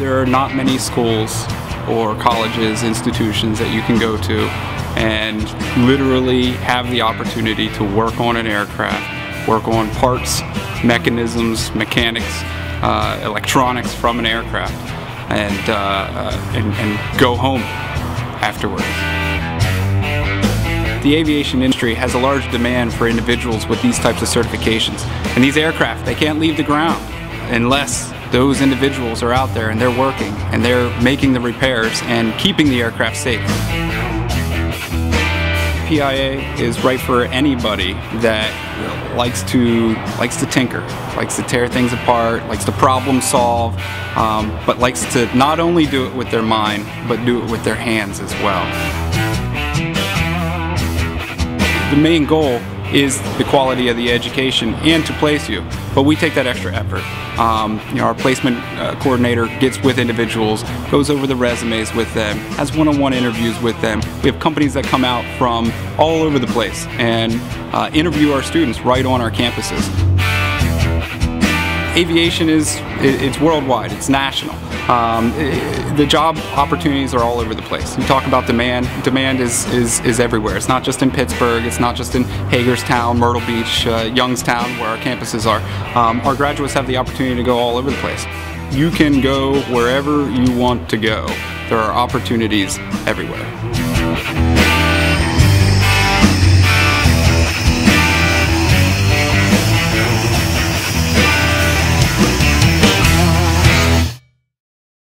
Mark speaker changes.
Speaker 1: there are not many schools or colleges, institutions that you can go to and literally have the opportunity to work on an aircraft, work on parts, mechanisms, mechanics, uh, electronics from an aircraft, and, uh, uh, and, and go home afterwards. The aviation industry has a large demand for individuals with these types of certifications. And these aircraft, they can't leave the ground unless those individuals are out there and they're working and they're making the repairs and keeping the aircraft safe. PIA is right for anybody that likes to likes to tinker, likes to tear things apart, likes to problem solve, um, but likes to not only do it with their mind, but do it with their hands as well. The main goal is the quality of the education and to place you. But we take that extra effort. Um, you know, our placement uh, coordinator gets with individuals, goes over the resumes with them, has one-on-one interviews with them. We have companies that come out from all over the place and uh, interview our students right on our campuses aviation is—it's worldwide. It's national. Um, the job opportunities are all over the place. You talk about demand. Demand is is is everywhere. It's not just in Pittsburgh. It's not just in Hagerstown, Myrtle Beach, uh, Youngstown, where our campuses are. Um, our graduates have the opportunity to go all over the place. You can go wherever you want to go. There are opportunities everywhere.